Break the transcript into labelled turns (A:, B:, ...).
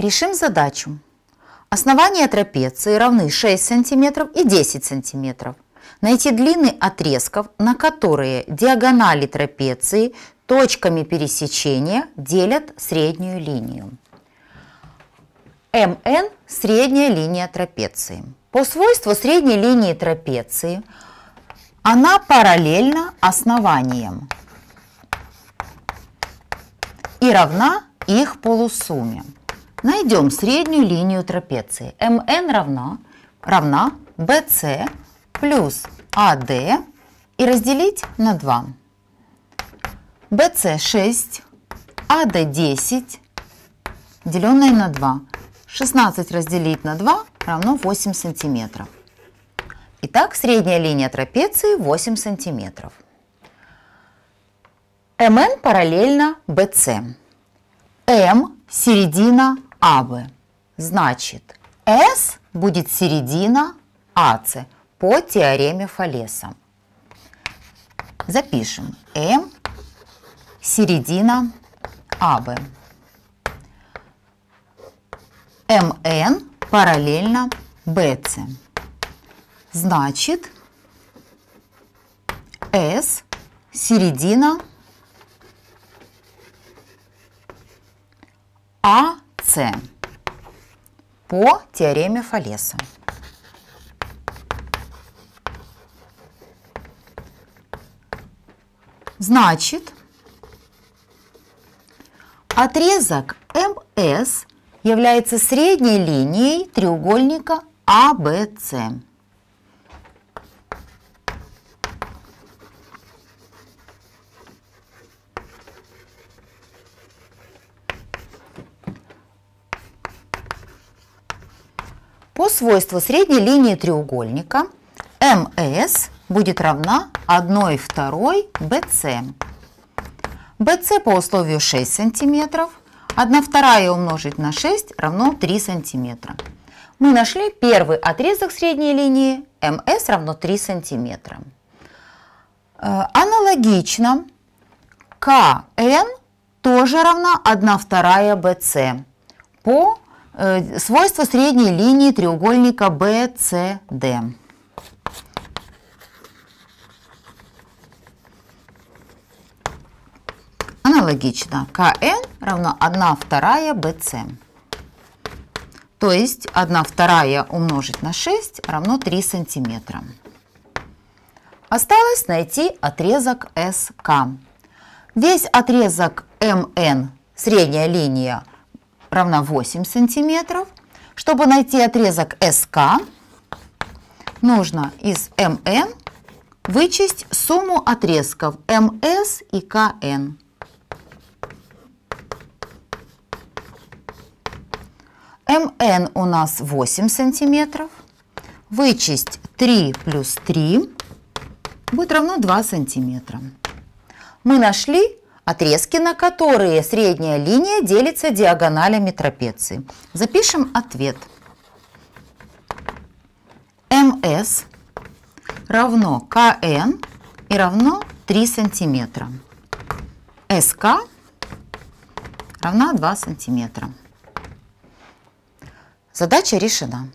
A: Решим задачу. Основания трапеции равны 6 см и 10 см. Найти длины отрезков, на которые диагонали трапеции точками пересечения делят среднюю линию. МН – средняя линия трапеции. По свойству средней линии трапеции она параллельна основаниям и равна их полусумме. Найдем среднюю линию трапеции. МН равна, равна BC плюс AD и разделить на 2. BC 6, AD 10, деленное на 2. 16 разделить на 2 равно 8 сантиметров. Итак, средняя линия трапеции 8 сантиметров. МН параллельно BC. М – середина АБ. Значит, С будет середина АС по теореме Фалеса. Запишем. М – середина АБ. МН параллельно БЦ. Значит, С середина АС по теореме Фалеса. Значит, отрезок МС является средней линией треугольника ABC. По свойству средней линии треугольника МС будет равна 1 второй BC. BC по условию 6 сантиметров, 1 вторая умножить на 6 равно 3 сантиметра. Мы нашли первый отрезок средней линии МС равно 3 сантиметра. Э, аналогично КН тоже равна 1 вторая BC по э, свойству средней линии треугольника BCD. Аналогично КН равно 1 вторая BC. То есть 1 вторая умножить на 6 равно 3 сантиметра. Осталось найти отрезок СК. Весь отрезок МН, средняя линия, равна 8 сантиметров. Чтобы найти отрезок СК, нужно из МН вычесть сумму отрезков МС и КН. МН у нас 8 сантиметров. Вычесть 3 плюс 3 будет равно 2 сантиметра. Мы нашли отрезки, на которые средняя линия делится диагоналями трапеции. Запишем ответ. МС равно КН и равно 3 сантиметра. СК равна 2 сантиметра. Задача решена.